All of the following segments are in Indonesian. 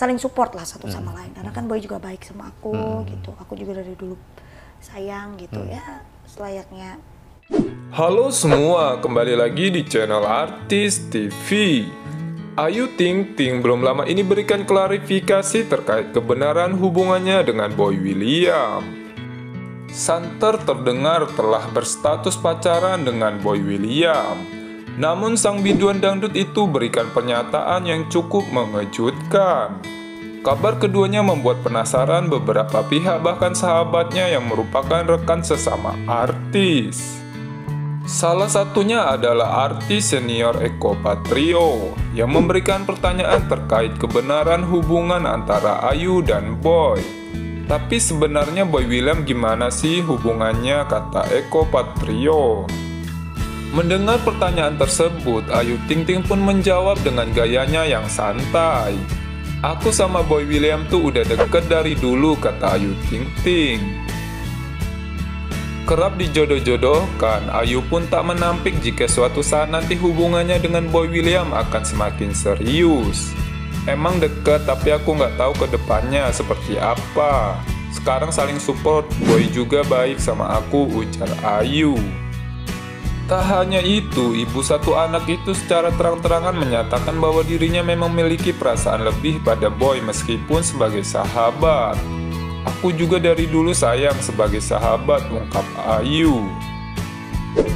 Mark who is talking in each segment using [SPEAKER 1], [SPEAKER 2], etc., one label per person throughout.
[SPEAKER 1] saling support lah satu sama lain. Karena kan Boy juga baik sama aku gitu. Aku juga dari dulu sayang gitu ya selayaknya.
[SPEAKER 2] Halo semua, kembali lagi di channel Artis TV. Ayu Ting Ting belum lama ini berikan klarifikasi terkait kebenaran hubungannya dengan Boy William. Santer terdengar telah berstatus pacaran dengan Boy William. Namun sang biduan dangdut itu berikan pernyataan yang cukup mengejutkan. Kabar keduanya membuat penasaran beberapa pihak bahkan sahabatnya yang merupakan rekan sesama artis. Salah satunya adalah artis senior Eko Patrio yang memberikan pertanyaan terkait kebenaran hubungan antara Ayu dan Boy. Tapi sebenarnya Boy William gimana sih hubungannya kata Eko Patrio? Mendengar pertanyaan tersebut, Ayu Ting Ting pun menjawab dengan gayanya yang santai. Aku sama Boy William tuh udah deket dari dulu kata Ayu Ting Ting. Kerap dijodoh-jodohkan, Ayu pun tak menampik jika suatu saat nanti hubungannya dengan Boy William akan semakin serius. Emang deket, tapi aku nggak tahu ke depannya seperti apa. Sekarang saling support, Boy juga baik sama aku, ujar Ayu. Tak hanya itu, ibu satu anak itu secara terang-terangan menyatakan bahwa dirinya memang memiliki perasaan lebih pada Boy meskipun sebagai sahabat. Aku juga dari dulu sayang sebagai sahabat, ungkap Ayu.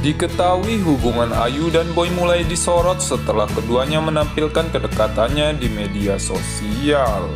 [SPEAKER 2] Diketahui hubungan Ayu dan Boy mulai disorot setelah keduanya menampilkan kedekatannya di media sosial.